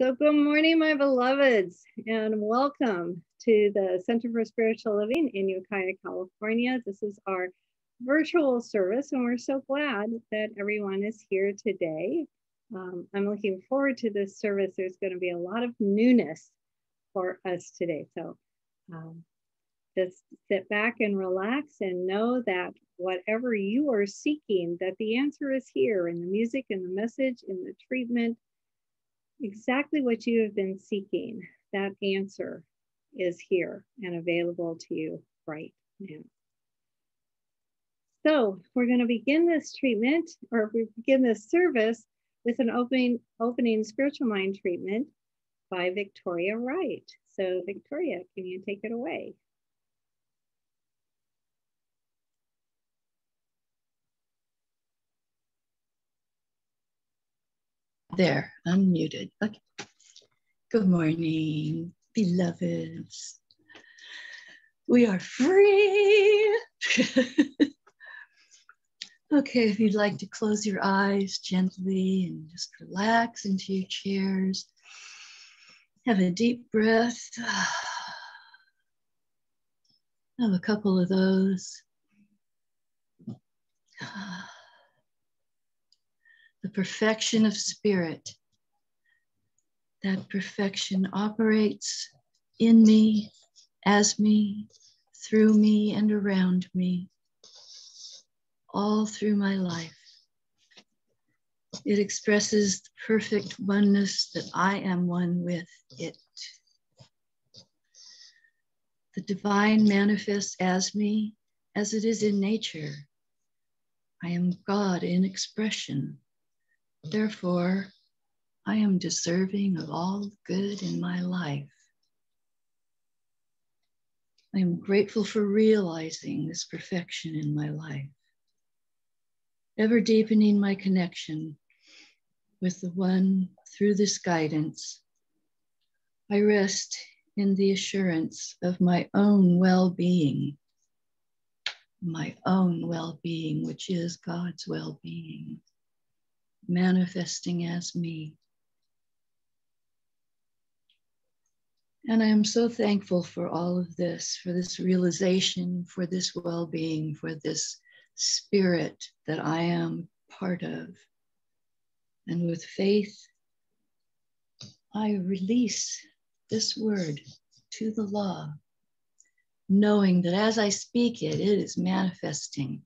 So, good morning, my beloveds, and welcome to the Center for Spiritual Living in Ukiah, California. This is our virtual service, and we're so glad that everyone is here today. Um, I'm looking forward to this service. There's going to be a lot of newness for us today. So, um, just sit back and relax and know that whatever you are seeking, that the answer is here in the music, in the message, in the treatment exactly what you have been seeking, that answer is here and available to you right now. So we're going to begin this treatment or we begin this service with an opening, opening spiritual mind treatment by Victoria Wright. So Victoria, can you take it away? There, unmuted. Okay. Good morning, beloveds. We are free. okay, if you'd like to close your eyes gently and just relax into your chairs, have a deep breath. Have a couple of those the perfection of spirit. That perfection operates in me, as me, through me, and around me, all through my life. It expresses the perfect oneness that I am one with it. The divine manifests as me as it is in nature. I am God in expression. Therefore, I am deserving of all good in my life. I am grateful for realizing this perfection in my life, ever deepening my connection with the one through this guidance. I rest in the assurance of my own well being, my own well being, which is God's well being manifesting as me. And I am so thankful for all of this, for this realization, for this well being, for this spirit that I am part of. And with faith, I release this word to the law, knowing that as I speak it, it is manifesting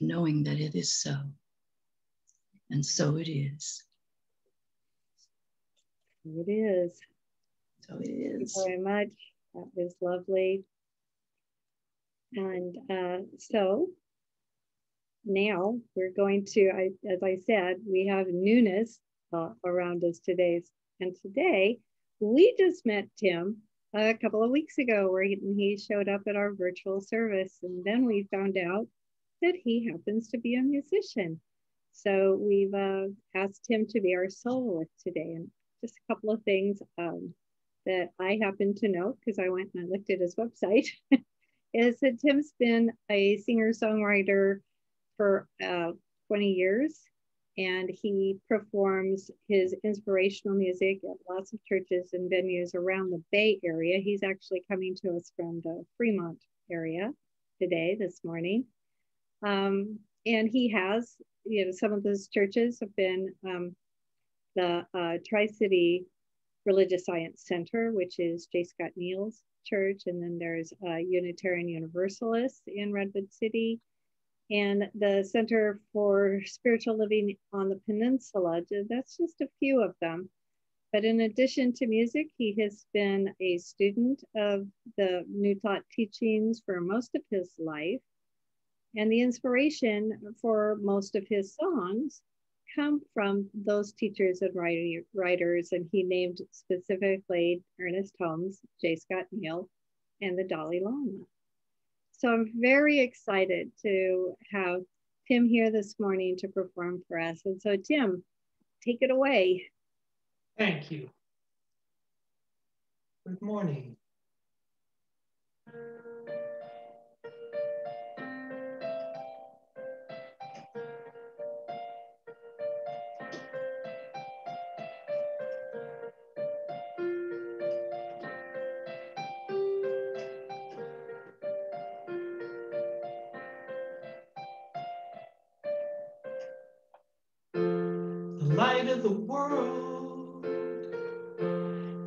knowing that it is so. And so it is. It is. So it is. Thank you very much. That is lovely. And uh, so now we're going to, I, as I said, we have newness uh, around us today. And today we just met Tim a couple of weeks ago where he, he showed up at our virtual service. And then we found out that he happens to be a musician. So we've uh, asked him to be our soloist today. And just a couple of things um, that I happen to know because I went and I looked at his website is that Tim's been a singer songwriter for uh, 20 years and he performs his inspirational music at lots of churches and venues around the Bay Area. He's actually coming to us from the Fremont area today, this morning. Um, and he has, you know, some of those churches have been um, the uh, Tri City Religious Science Center, which is J. Scott Neal's church. And then there's uh, Unitarian Universalist in Redwood City. And the Center for Spiritual Living on the Peninsula, that's just a few of them. But in addition to music, he has been a student of the New Thought teachings for most of his life. And the inspiration for most of his songs come from those teachers and writers. And he named specifically Ernest Holmes, J. Scott Neal, and the Dalai Lama. So I'm very excited to have Tim here this morning to perform for us. And so, Tim, take it away. Thank you. Good morning. The world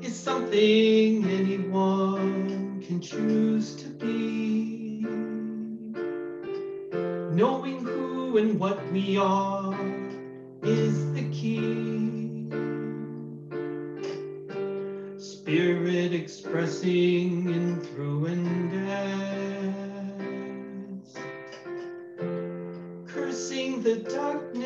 is something anyone can choose to be. Knowing who and what we are is the key. Spirit expressing in through and dance, cursing the darkness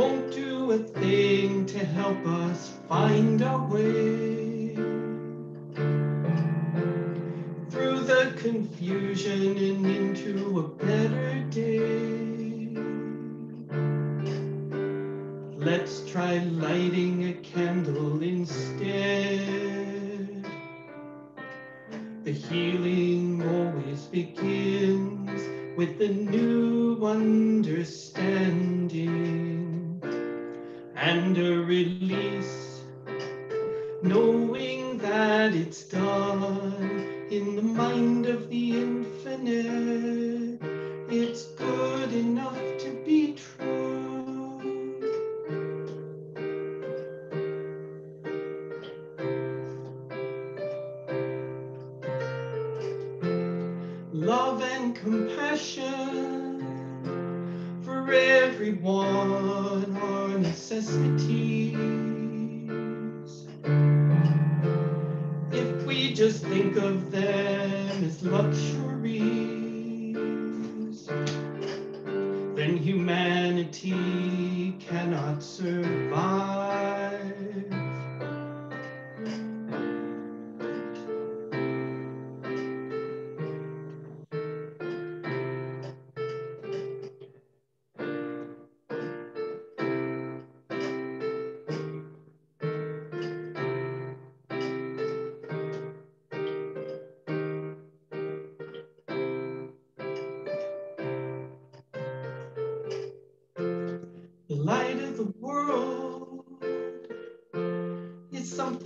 won't do a thing to help us find our way. Through the confusion and into a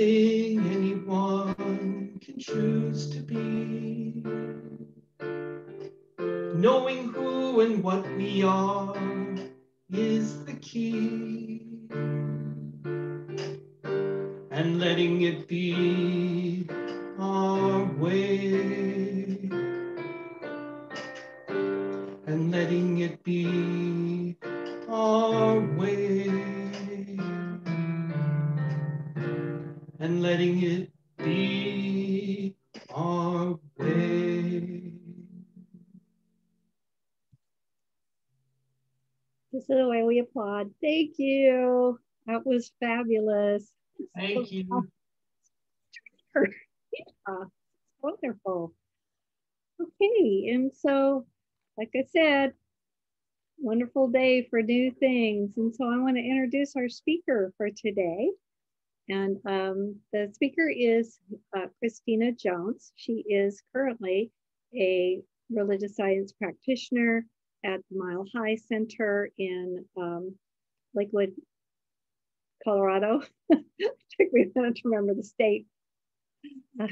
is was fabulous. Thank you. Yeah, wonderful. Okay, and so, like I said, wonderful day for new things. And so I want to introduce our speaker for today. And um, the speaker is uh, Christina Jones. She is currently a religious science practitioner at the Mile High Center in um, Lakewood, Colorado. Took me a minute to remember the state.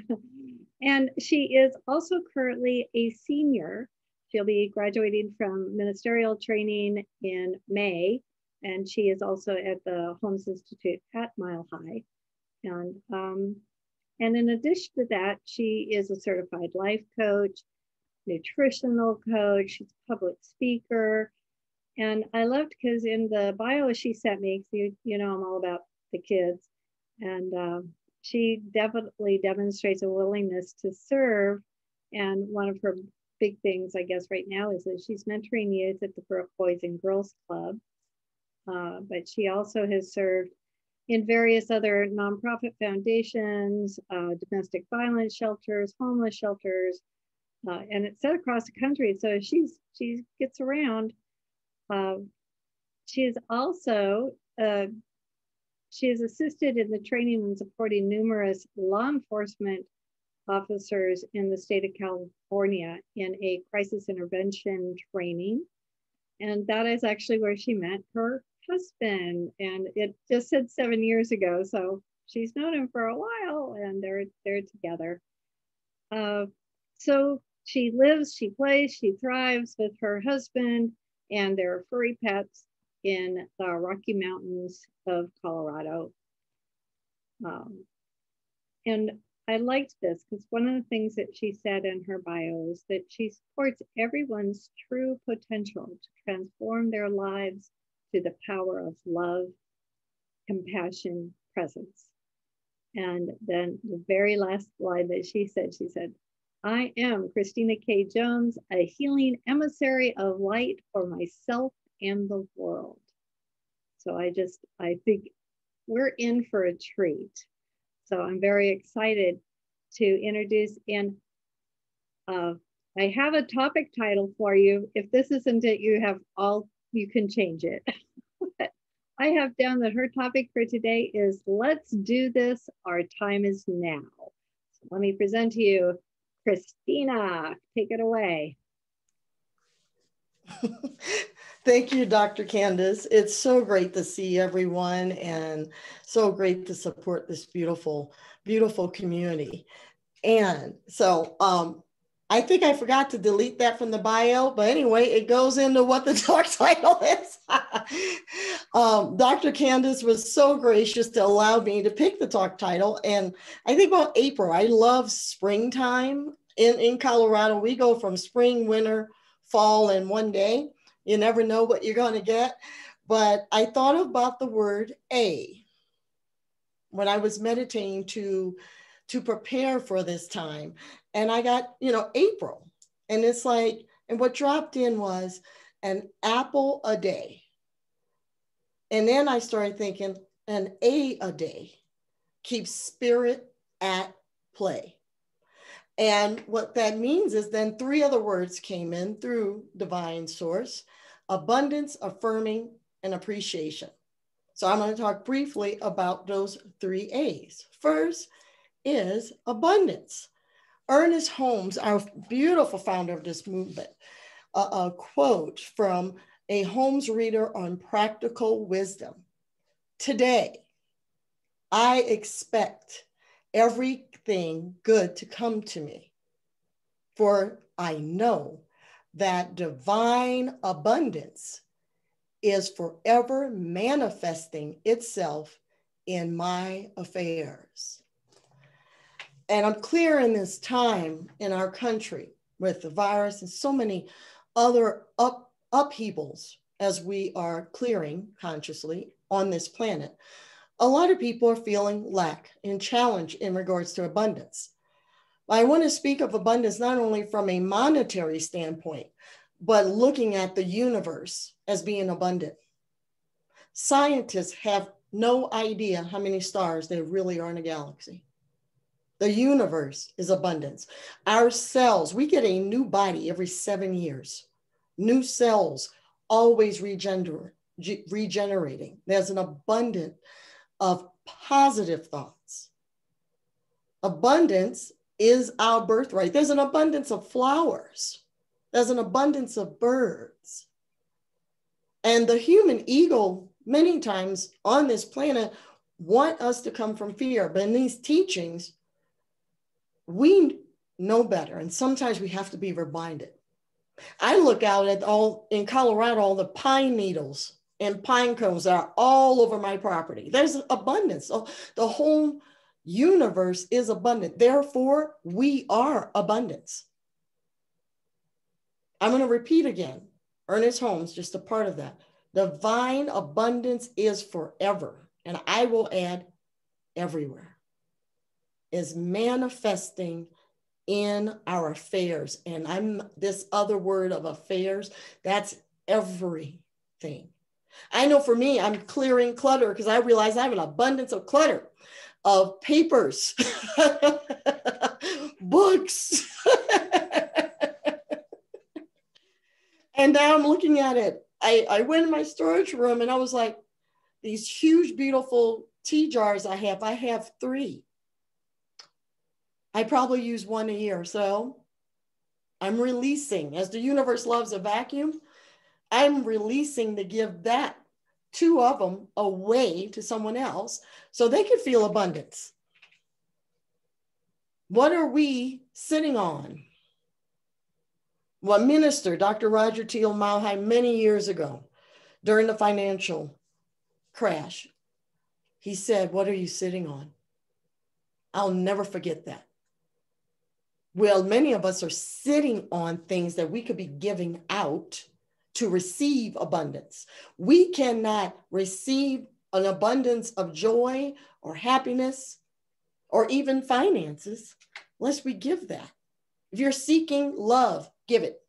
and she is also currently a senior. She'll be graduating from ministerial training in May, and she is also at the Holmes Institute at Mile High. And, um, and in addition to that, she is a certified life coach, nutritional coach, she's a public speaker. And I loved because in the bio she sent me, you, you know, I'm all about the kids. And um, she definitely demonstrates a willingness to serve. And one of her big things, I guess, right now is that she's mentoring youth at the Boys and Girls Club. Uh, but she also has served in various other nonprofit foundations, uh, domestic violence shelters, homeless shelters, uh, and it's set across the country. So she's she gets around. Uh, she is also uh, she has assisted in the training and supporting numerous law enforcement officers in the state of California in a crisis intervention training. And that is actually where she met her husband. And it just said seven years ago. So she's known him for a while and they're they're together. Uh, so she lives, she plays, she thrives with her husband and there are furry pets. in the Rocky Mountains of Colorado. Um, and I liked this because one of the things that she said in her bio is that she supports everyone's true potential to transform their lives to the power of love, compassion, presence. And then the very last line that she said, she said, I am Christina K. Jones, a healing emissary of light for myself and the world. So I just, I think we're in for a treat. So I'm very excited to introduce and uh, I have a topic title for you. If this isn't it, you have all, you can change it. I have down that her topic for today is let's do this. Our time is now. So let me present to you Christina. Take it away. Thank you, Dr. Candice. It's so great to see everyone and so great to support this beautiful, beautiful community. And so um, I think I forgot to delete that from the bio, but anyway, it goes into what the talk title is. um, Dr. Candice was so gracious to allow me to pick the talk title. And I think about April, I love springtime in, in Colorado. We go from spring, winter, fall in one day. You never know what you're going to get. But I thought about the word A when I was meditating to to prepare for this time. And I got, you know, April. And it's like, and what dropped in was an apple a day. And then I started thinking, an A a day keeps spirit at play. And what that means is then three other words came in through divine source abundance, affirming, and appreciation. So I'm going to talk briefly about those three A's. First is abundance. Ernest Holmes, our beautiful founder of this movement, a, a quote from a Holmes reader on practical wisdom. Today, I expect everything good to come to me, for I know that divine abundance is forever manifesting itself in my affairs. And I'm clear in this time in our country with the virus and so many other up, upheavals as we are clearing consciously on this planet. A lot of people are feeling lack and challenge in regards to abundance. I want to speak of abundance not only from a monetary standpoint, but looking at the universe as being abundant. Scientists have no idea how many stars there really are in a galaxy. The universe is abundance. Our cells, we get a new body every seven years. New cells always regener- regenerating. There's an abundance of positive thoughts. Abundance is our birthright. There's an abundance of flowers. There's an abundance of birds. And the human ego, many times on this planet, want us to come from fear. But in these teachings, we know better. And sometimes we have to be reminded. I look out at all in Colorado, all the pine needles and pine cones are all over my property. There's abundance. So the whole universe is abundant. Therefore, we are abundance. I'm going to repeat again. Ernest Holmes, just a part of that. Divine abundance is forever. And I will add everywhere is manifesting in our affairs. And I'm this other word of affairs, that's everything. I know for me, I'm clearing clutter because I realize I have an abundance of clutter, of papers, books. and now I'm looking at it. I, I went in my storage room and I was like, these huge, beautiful tea jars I have, I have three. I probably use one a year. So I'm releasing, as the universe loves a vacuum, I'm releasing to give that two of them away to someone else so they can feel abundance. What are we sitting on? What minister, Dr. Roger Teel Malheim, many years ago, during the financial crash. He said, What are you sitting on? I'll never forget that. Well, many of us are sitting on things that we could be giving out to receive abundance. We cannot receive an abundance of joy or happiness or even finances unless we give that. If you're seeking love, give it.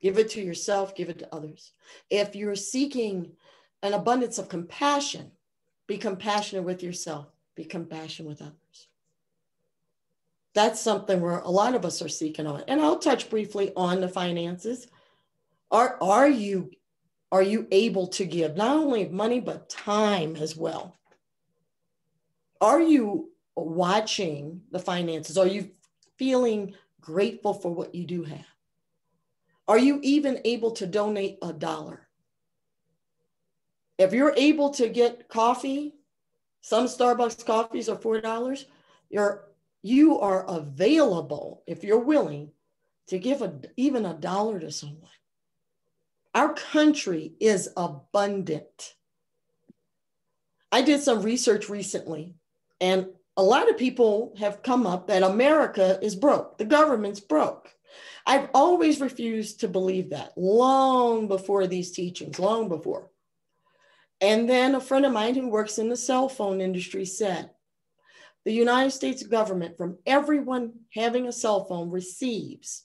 Give it to yourself, give it to others. If you're seeking an abundance of compassion, be compassionate with yourself, be compassionate with others. That's something where a lot of us are seeking on. And I'll touch briefly on the finances. Are, are you are you able to give not only money but time as well? Are you watching the finances? Are you feeling grateful for what you do have? Are you even able to donate a dollar? If you're able to get coffee, some Starbucks coffees are $4, you're, you are available, if you're willing, to give a, even a dollar to someone. Our country is abundant. I did some research recently, and a lot of people have come up that America is broke, the government's broke. I've always refused to believe that long before these teachings, long before. And then a friend of mine who works in the cell phone industry said, the United States government, from everyone having a cell phone, receives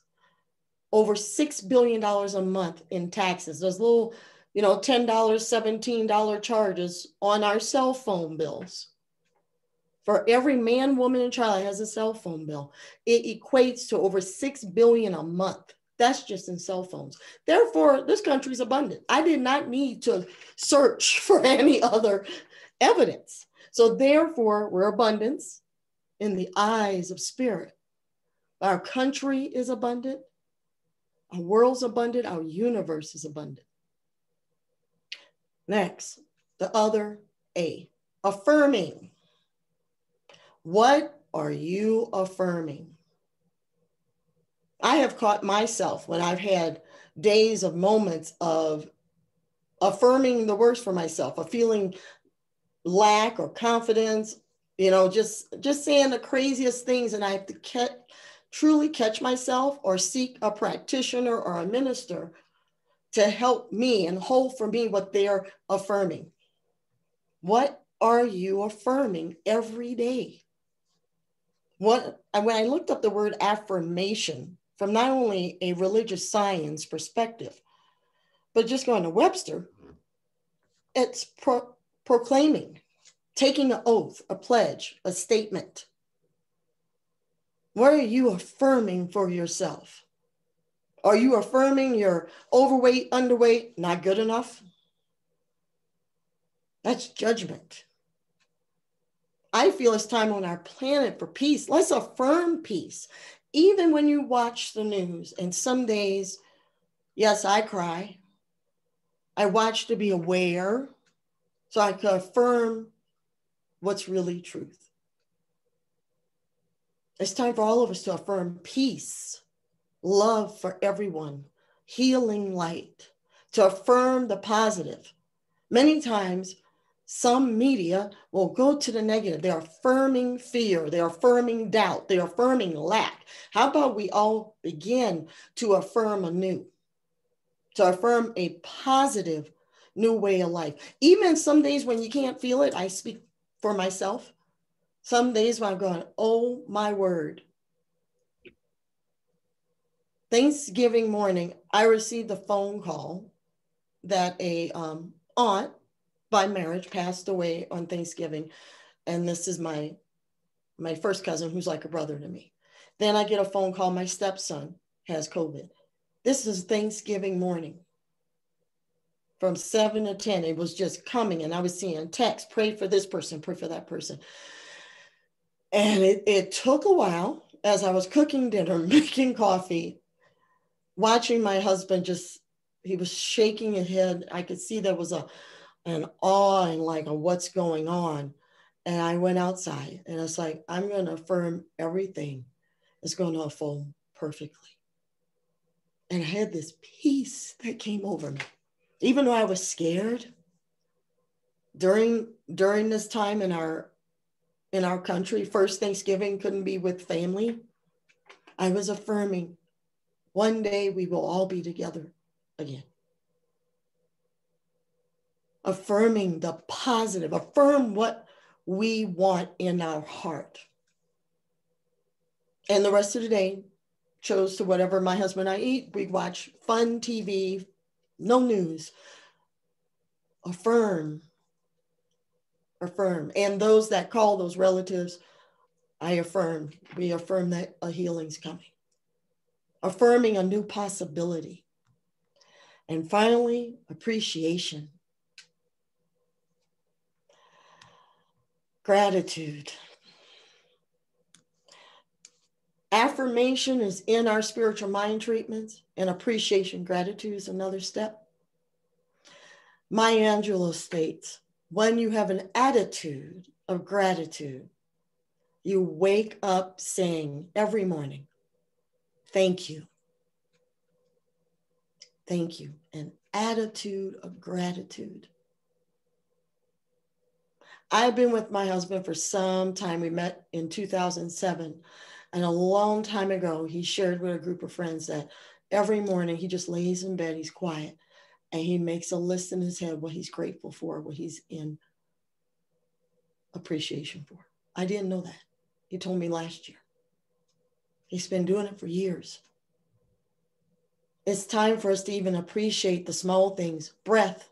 over $6 billion a month in taxes. Those little, you know, $10, $17 charges on our cell phone bills. For every man, woman, and child has a cell phone bill, it equates to over 6 billion a month. That's just in cell phones. Therefore, this country is abundant. I did not need to search for any other evidence. So, therefore, we're abundance in the eyes of spirit. Our country is abundant, our world's abundant, our universe is abundant. Next, the other A, affirming. What are you affirming? I have caught myself when I've had days of moments of affirming the worst for myself, of feeling lack or confidence, you know, just just saying the craziest things, and I have to catch, truly catch myself or seek a practitioner or a minister to help me and hold for me what they're affirming. What are you affirming every day? What when I looked up the word affirmation, from not only a religious science perspective, but just going to Webster, it's pro- proclaiming, taking an oath, a pledge, a statement. What are you affirming for yourself? Are you affirming you're overweight, underweight, not good enough? That's judgment. I feel it's time on our planet for peace. Let's affirm peace even when you watch the news, and some days, yes, I cry. I watch to be aware so I can affirm what's really truth. It's time for all of us to affirm peace, love for everyone, healing light, to affirm the positive. Many times some media will go to the negative. They're affirming fear, they're affirming doubt, they're affirming lack. How about we all begin to affirm anew, to affirm a positive new way of life? Even some days when you can't feel it, I speak for myself. Some days when I'm going, oh my word. Thanksgiving morning, I received a phone call that a um, aunt by marriage passed away on Thanksgiving. And this is my my first cousin who's like a brother to me. Then I get a phone call, my stepson has COVID. This is Thanksgiving morning. From seven to 10, it was just coming, and I was seeing text, pray for this person, pray for that person. And it, it took a while as I was cooking dinner, making coffee, watching my husband just, he was shaking his head. I could see there was a, and awe and like what's going on. And I went outside and it's like, I'm going to affirm everything is going to unfold perfectly. And I had this peace that came over me. Even though I was scared during during this time in our in our country, first Thanksgiving couldn't be with family. I was affirming one day we will all be together again. Affirming the positive, affirm what we want in our heart. And the rest of the day chose to whatever my husband and I eat. We watch fun TV, no news. Affirm. Affirm. And those that call those relatives, I affirm. We affirm that a healing's coming. Affirming a new possibility. And finally, appreciation. Gratitude. Affirmation is in our spiritual mind treatments, and appreciation, gratitude is another step. Maya Angelou states when you have an attitude of gratitude, you wake up saying every morning, Thank you. Thank you. An attitude of gratitude. I've been with my husband for some time. We met in 2007. And a long time ago, he shared with a group of friends that every morning he just lays in bed, he's quiet, and he makes a list in his head what he's grateful for, what he's in appreciation for. I didn't know that. He told me last year. He's been doing it for years. It's time for us to even appreciate the small things breath,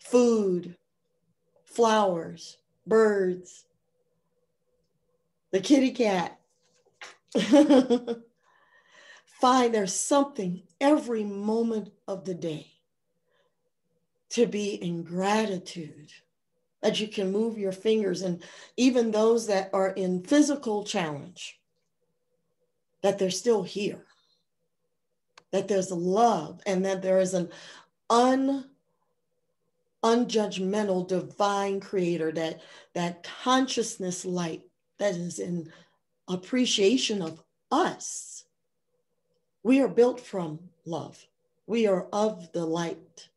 food, flowers, birds, the kitty cat. Find there's something every moment of the day to be in gratitude that you can move your fingers and even those that are in physical challenge that they're still here that there's love and that there is an un unjudgmental divine creator that that consciousness light that is in appreciation of us. We are built from love. We are of the light.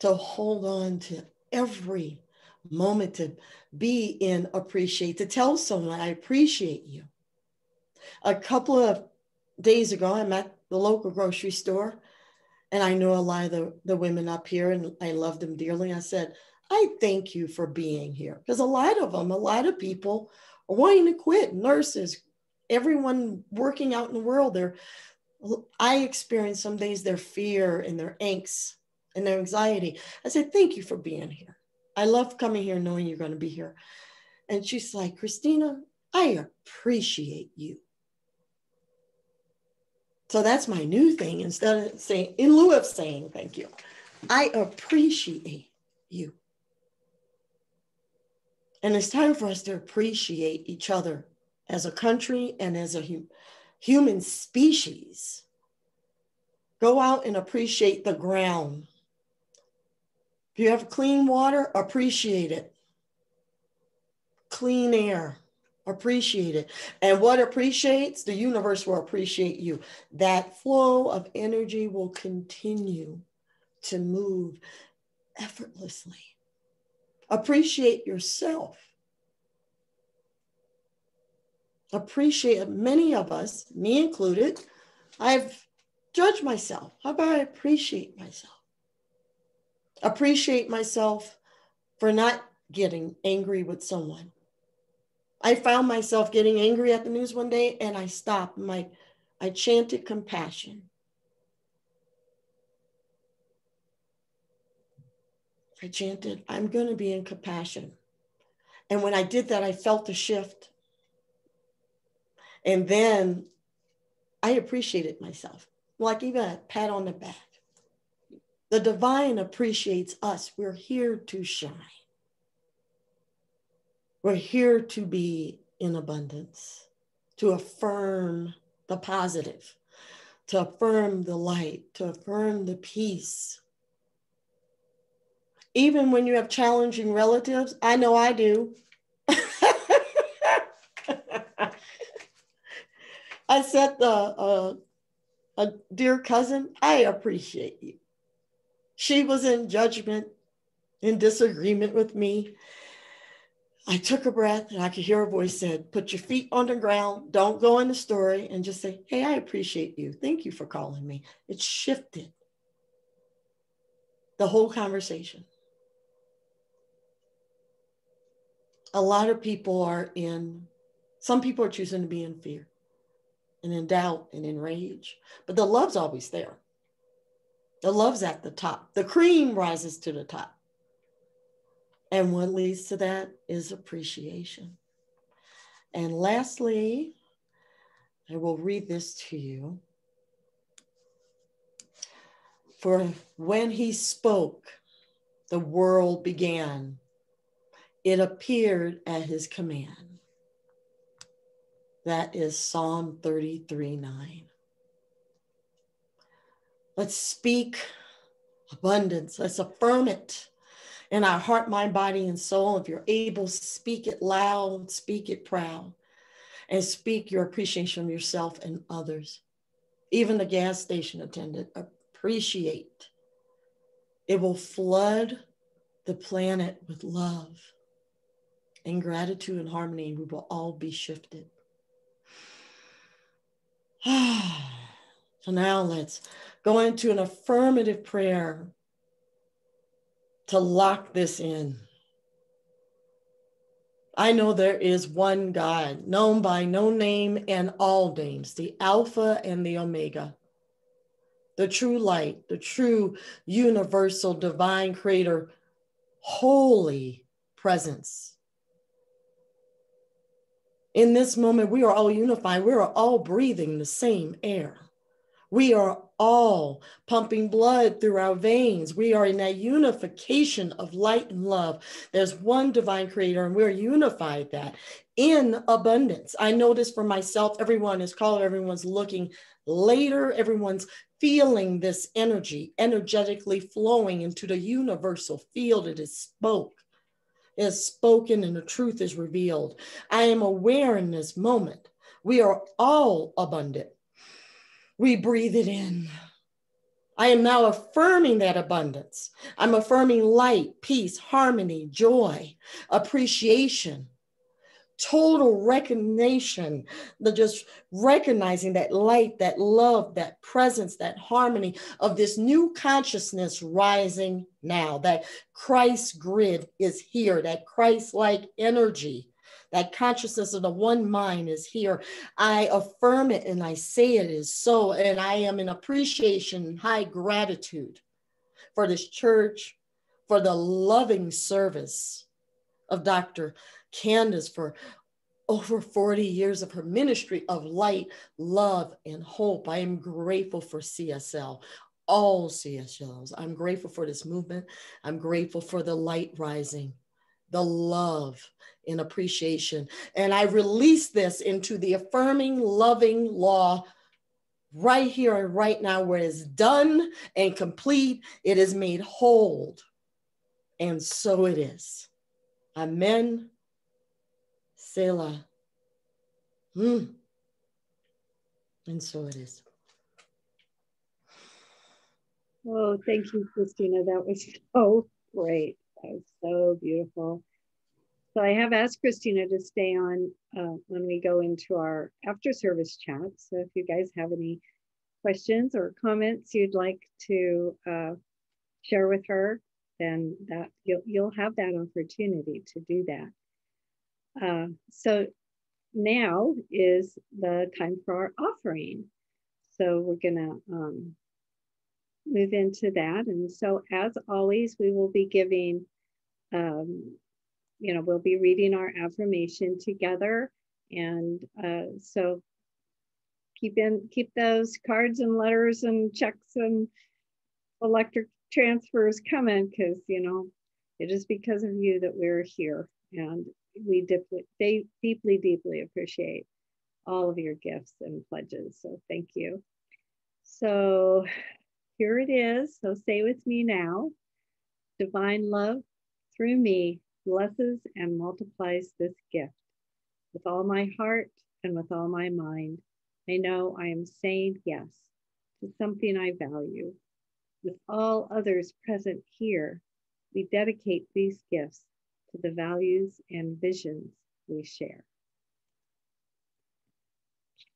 To hold on to every moment to be in appreciate, to tell someone, I appreciate you. A couple of days ago, I'm at the local grocery store and I know a lot of the, the women up here and I love them dearly. I said, I thank you for being here because a lot of them, a lot of people are wanting to quit. Nurses, everyone working out in the world, they're, I experience some days their fear and their angst and their anxiety. I said, thank you for being here. I love coming here knowing you're going to be here. And she's like, Christina, I appreciate you. So that's my new thing. Instead of saying, in lieu of saying thank you, I appreciate you. And it's time for us to appreciate each other as a country and as a hum- human species. Go out and appreciate the ground. If you have clean water, appreciate it. Clean air, appreciate it. And what appreciates, the universe will appreciate you. That flow of energy will continue to move effortlessly Appreciate yourself. Appreciate many of us, me included, I've judged myself. How about I appreciate myself? Appreciate myself for not getting angry with someone. I found myself getting angry at the news one day and I stopped. My, I chanted compassion. I chanted, I'm going to be in compassion. And when I did that, I felt a shift. And then I appreciated myself, like even a pat on the back. The divine appreciates us. We're here to shine. We're here to be in abundance, to affirm the positive, to affirm the light, to affirm the peace, even when you have challenging relatives. I know I do. I said, the uh, a dear cousin, I appreciate you. She was in judgment, in disagreement with me. I took a breath and I could hear a voice said, Put your feet on the ground, don't go in the story, and just say, Hey, I appreciate you. Thank you for calling me. It shifted the whole conversation. A lot of people are in, some people are choosing to be in fear and in doubt and in rage, but the love's always there. The love's at the top. The cream rises to the top. And what leads to that is appreciation. And lastly, I will read this to you. For when he spoke, the world began. It appeared at his command. That is Psalm 33 9. Let's speak abundance. Let's affirm it in our heart, mind, body, and soul. If you're able, speak it loud, speak it proud, and speak your appreciation of yourself and others. Even the gas station attendant, appreciate. It will flood the planet with love and gratitude and harmony. We will all be shifted. so now let's go into an affirmative prayer to lock this in. I know there is one God, known by no name and all names, the Alpha and the Omega, the true light, the true universal divine creator, holy presence. In this moment, we are all unified. We are all breathing the same air. We are all pumping blood through our veins. We are in that unification of light and love. There's one divine creator, and we're unified that in abundance. I this for myself. Everyone is called, everyone's looking later, everyone's feeling this energy energetically flowing into the universal field. It is spoke. Is spoken and the truth is revealed. I am aware in this moment. We are all abundant we breathe it in. I am now affirming that abundance. I'm affirming light, peace, harmony, joy, appreciation, total recognition, the just recognizing that light, that love, that presence, that harmony of this new consciousness rising now, that Christ grid is here, that Christ like energy that consciousness of the one mind is here. I affirm it and I say it is so. And I am in appreciation high gratitude for this church, for the loving service of Dr. Candice, for over 40 years of her ministry of light, love, and hope. I am grateful for CSL, all CSLs. I'm grateful for this movement. I'm grateful for the light rising, the love, in appreciation. And I release this into the affirming, loving law right here and right now, where it's done and complete, it is made whole. And so it is. Amen. Selah. Mm. And so it is. Oh, thank you, Christina. That was so great. That was so beautiful. So I have asked Christina to stay on uh, when we go into our after service chat. So if you guys have any questions or comments you'd like to uh, share with her, then that you'll, you'll have that opportunity to do that. Uh, so now is the time for our offering. So we're gonna um, move into that. And so as always, we will be giving um, you know, we'll be reading our affirmation together. And uh, so keep in keep those cards and letters and checks and electric transfers coming because you know it is because of you that we're here and we deeply deeply deeply appreciate all of your gifts and pledges so thank you so here it is so say with me now divine love through me blesses and multiplies this gift. With all my heart and with all my mind, I know I am saying yes. to something I value. With all others present here, we dedicate these gifts to the values and visions we share.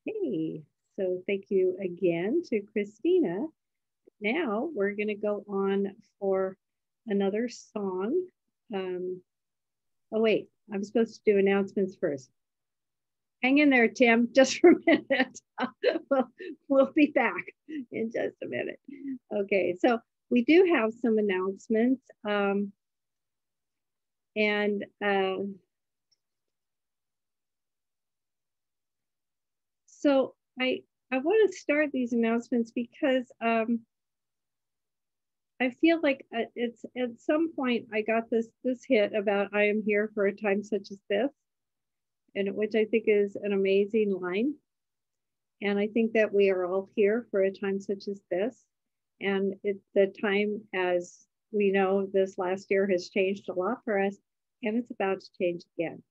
Okay, so thank you again to Christina. Now we're going to go on for another song. Um, oh, wait, I'm supposed to do announcements first. Hang in there, Tim, just for a minute. we'll, we'll be back in just a minute. Okay, so we do have some announcements. Um, and uh, so I, I want to start these announcements because um, I feel like uh, it's at some point I got this this hit about I am here for a time such as this, and which I think is an amazing line. And I think that we are all here for a time such as this. And it's the time, as we know, this last year has changed a lot for us, and it's about to change again.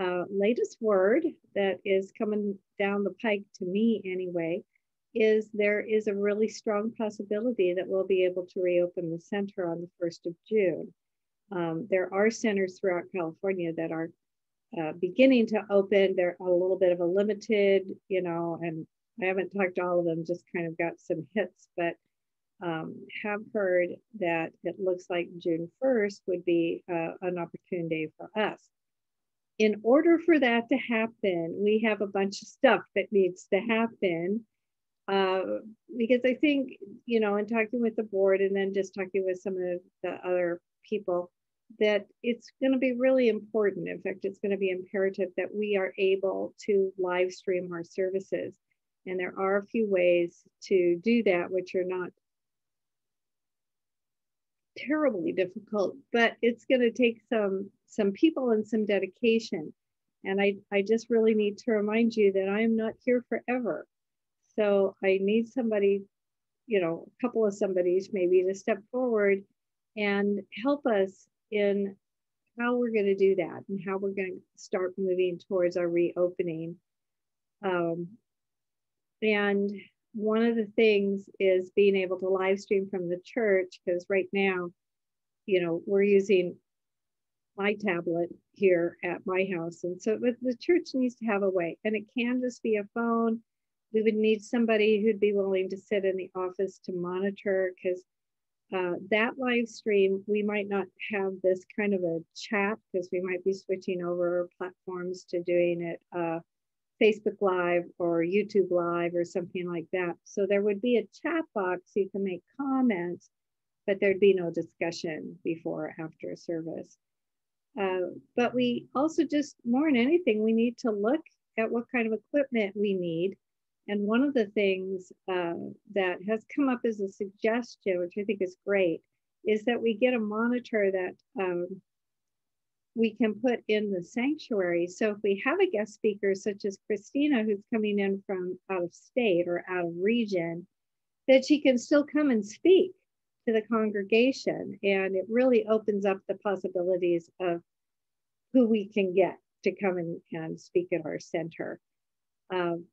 Uh, latest word that is coming down the pike to me anyway is there is a really strong possibility that we'll be able to reopen the center on the 1st of June. Um, there are centers throughout California that are uh, beginning to open. They're a little bit of a limited, you know, and I haven't talked to all of them, just kind of got some hits, but um, have heard that it looks like June 1st would be uh, an day for us. In order for that to happen, we have a bunch of stuff that needs to happen uh, because I think, you know, in talking with the board and then just talking with some of the other people, that it's going to be really important. In fact, it's going to be imperative that we are able to live stream our services. And there are a few ways to do that, which are not terribly difficult, but it's going to take some some people and some dedication. And I, I just really need to remind you that I am not here forever. So I need somebody, you know, a couple of somebodies maybe to step forward and help us in how we're going to do that and how we're going to start moving towards our reopening. Um, and one of the things is being able to live stream from the church because right now, you know, we're using my tablet here at my house. And so but the church needs to have a way, and it can just be a phone we would need somebody who'd be willing to sit in the office to monitor because uh, that live stream, we might not have this kind of a chat because we might be switching over platforms to doing it uh, Facebook Live or YouTube Live or something like that. So there would be a chat box you can make comments, but there'd be no discussion before or after service. Uh, but we also just more than anything, we need to look at what kind of equipment we need and one of the things uh, that has come up as a suggestion, which I think is great, is that we get a monitor that um, we can put in the sanctuary. So if we have a guest speaker, such as Christina, who's coming in from out of state or out of region, that she can still come and speak to the congregation. And it really opens up the possibilities of who we can get to come and, and speak at our center. Um,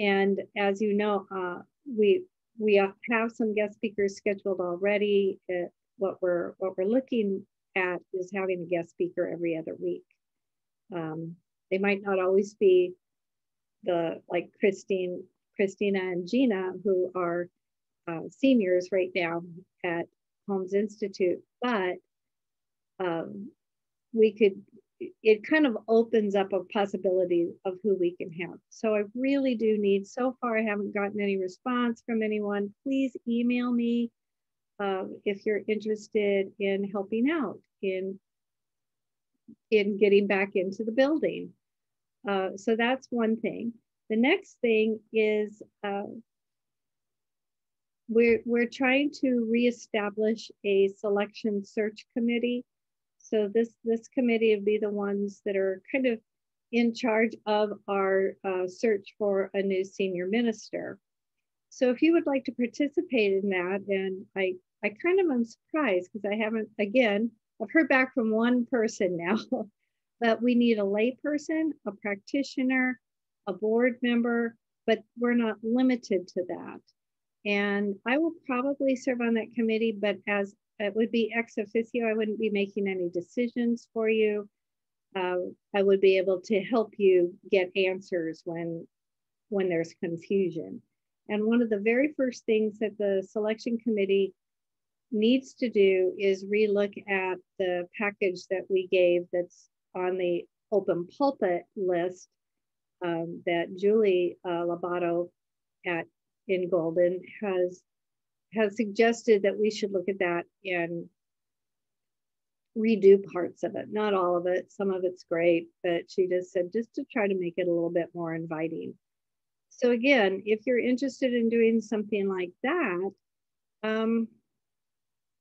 and as you know, uh, we we have some guest speakers scheduled already. It, what we're what we're looking at is having a guest speaker every other week. Um, they might not always be the like Christine, Christina, and Gina, who are uh, seniors right now at Holmes Institute, but um, we could it kind of opens up a possibility of who we can have. So I really do need, so far I haven't gotten any response from anyone. Please email me uh, if you're interested in helping out in, in getting back into the building. Uh, so that's one thing. The next thing is uh, we're, we're trying to reestablish a selection search committee so this, this committee would be the ones that are kind of in charge of our uh, search for a new senior minister. So if you would like to participate in that, and I, I kind of am surprised because I haven't, again, I've heard back from one person now, but we need a layperson, a practitioner, a board member, but we're not limited to that. And I will probably serve on that committee, but as it would be ex officio, I wouldn't be making any decisions for you. Uh, I would be able to help you get answers when when there's confusion. And one of the very first things that the selection committee needs to do is relook at the package that we gave that's on the open pulpit list um, that Julie uh, Labato at in Golden has has suggested that we should look at that and redo parts of it, not all of it. Some of it's great, but she just said just to try to make it a little bit more inviting. So again, if you're interested in doing something like that, um,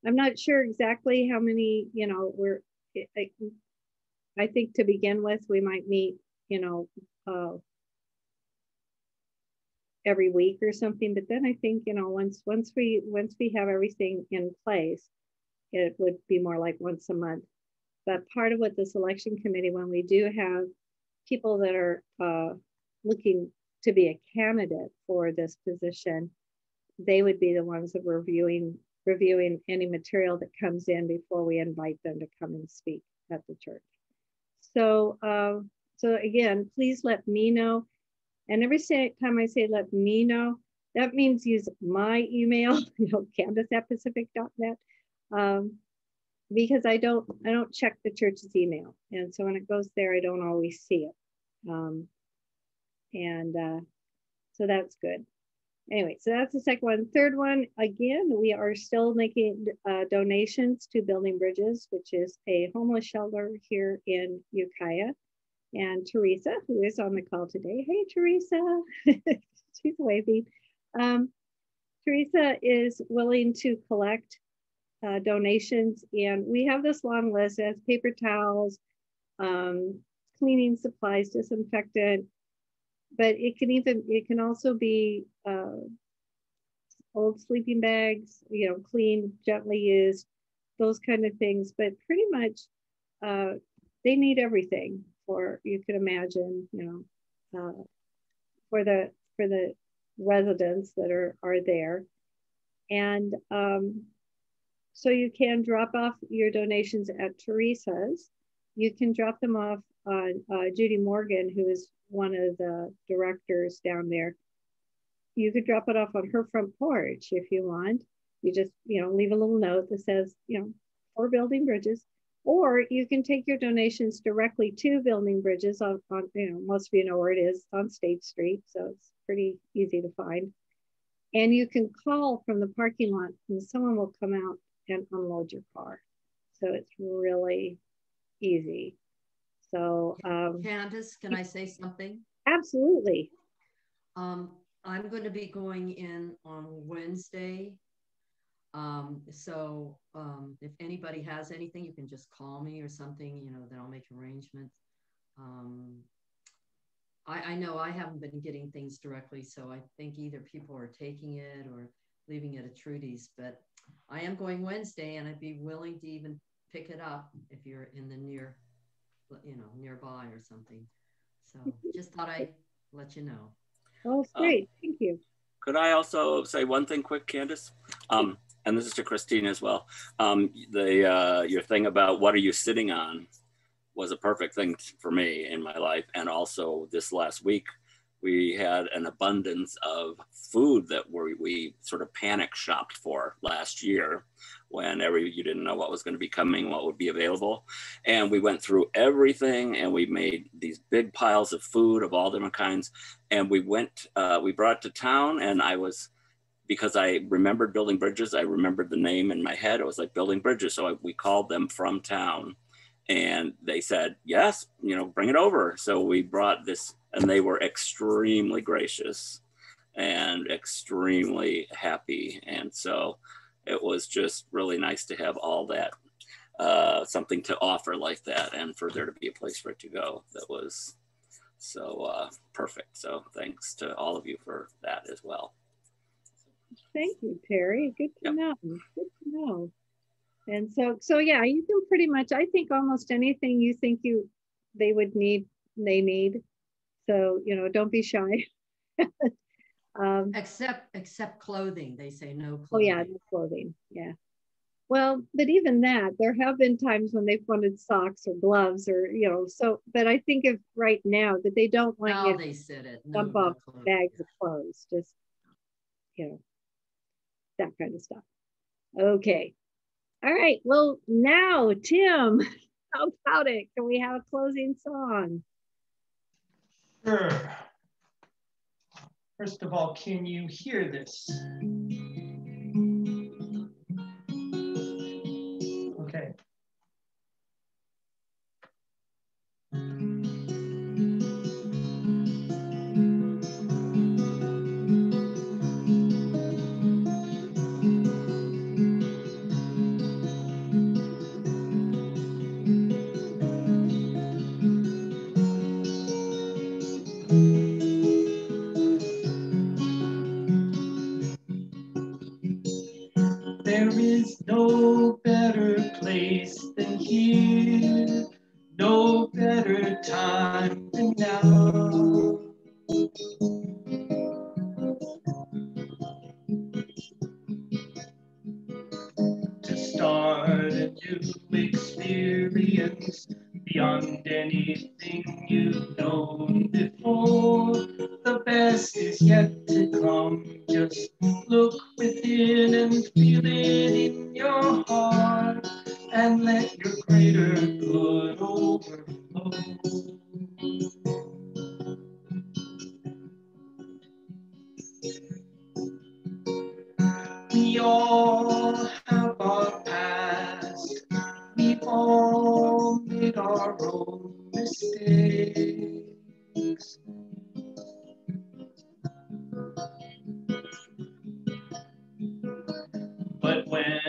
I'm not sure exactly how many, you know, we're, I, I think to begin with, we might meet, you know, uh, every week or something. But then I think, you know, once once we once we have everything in place, it would be more like once a month. But part of what the selection committee, when we do have people that are uh, looking to be a candidate for this position, they would be the ones that were reviewing reviewing any material that comes in before we invite them to come and speak at the church. So, uh, so again, please let me know. And every time I say let me know, that means use my email, you know, candice at pacific.net. Um, because I don't I don't check the church's email. And so when it goes there, I don't always see it. Um, and uh, so that's good. Anyway, so that's the second one. Third one, again, we are still making uh, donations to Building Bridges, which is a homeless shelter here in Ukiah. And Teresa, who is on the call today, hey Teresa, she's waving. Um, Teresa is willing to collect uh, donations, and we have this long list as paper towels, um, cleaning supplies, disinfectant, but it can even it can also be uh, old sleeping bags, you know, clean, gently used, those kind of things. But pretty much, uh, they need everything for you can imagine, you know, uh, for the for the residents that are are there, and um, so you can drop off your donations at Teresa's. You can drop them off Uh, uh, Judy Morgan, who is one of the directors down there. You could drop it off on her front porch if you want. You just, you know, leave a little note that says, you know, for building bridges, or you can take your donations directly to Building Bridges on, on, you know, most of you know where it is on State Street, so it's pretty easy to find. And you can call from the parking lot and someone will come out and unload your car. So it's really easy. So, um, Candice, can I say something? Absolutely. Um, I'm going to be going in on Wednesday. Um, so um, if anybody has anything, you can just call me or something, you know, then I'll make arrangements. Um, I, I know I haven't been getting things directly, so I think either people are taking it or leaving it at Trudy's, but I am going Wednesday and I'd be willing to even pick it up if you're in the near you know, nearby or something. So just thought I'd let you know. Oh, great. Um, Thank you. Could I also say one thing quick, Candice? Um, and this is to Christine as well. Um, the uh, your thing about what are you sitting on was a perfect thing for me in my life. And also this last week, we had an abundance of food that we, we sort of panic shopped for last year whenever you didn't know what was going to be coming, what would be available. And we went through everything and we made these big piles of food of all different kinds. And we went, uh, we brought to town and I was, because I remembered building bridges, I remembered the name in my head. It was like building bridges. So I, we called them from town and they said, yes, you know, bring it over. So we brought this and they were extremely gracious and extremely happy. And so it was just really nice to have all that uh, something to offer like that and for there to be a place for it to go that was so uh, perfect. So thanks to all of you for that as well. Thank you, Terry. Good to yep. know. Good to know. And so, so yeah, you can pretty much, I think almost anything you think you, they would need, they need. So, you know, don't be shy. Um, Except, except clothing, they say no clothing. oh yeah, no clothing. Yeah. Well, but even that, there have been times when they've wanted socks or gloves or you know. So, but I think if right now that they don't want Now you they said it. no- dump no off clothing. bags of clothes, just you know, that kind of stuff. Okay. All right. Well, now, Tim, how about it? Can we have a closing song? Sure. First of all, can you hear this?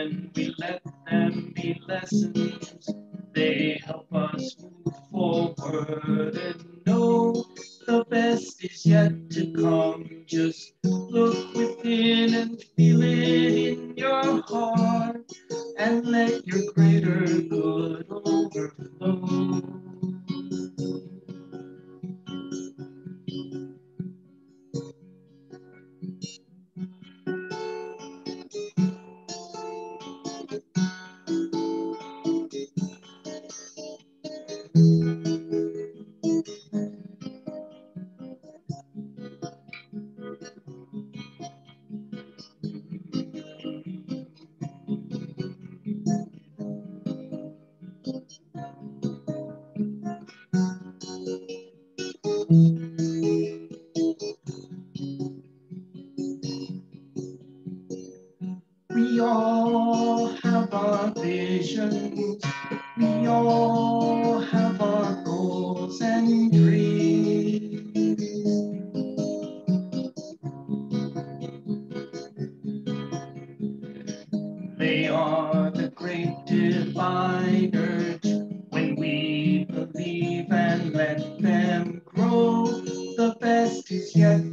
When we let them be lessons, they help us move forward and know the best is yet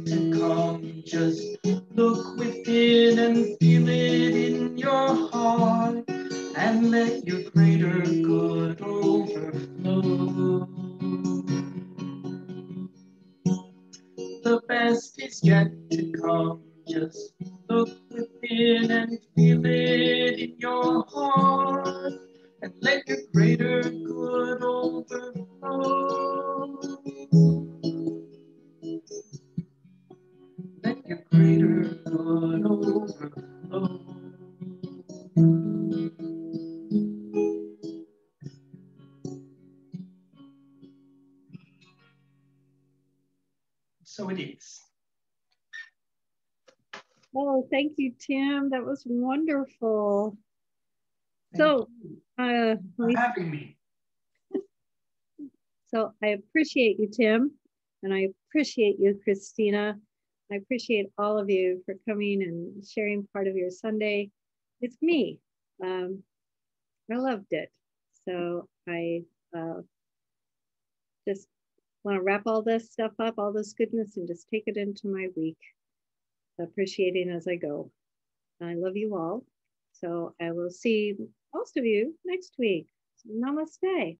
to come. Just look within and feel it in your heart and let your greater good overflow. The best is yet That was wonderful. Thank So, uh, we having me. So I appreciate you, Tim, and I appreciate you, Christina. I appreciate all of you for coming and sharing part of your Sunday. It's me. Um, I loved it. So I uh, just want to wrap all this stuff up, all this goodness, and just take it into my week, appreciating as I go. I love you all. So I will see most of you next week. Namaste.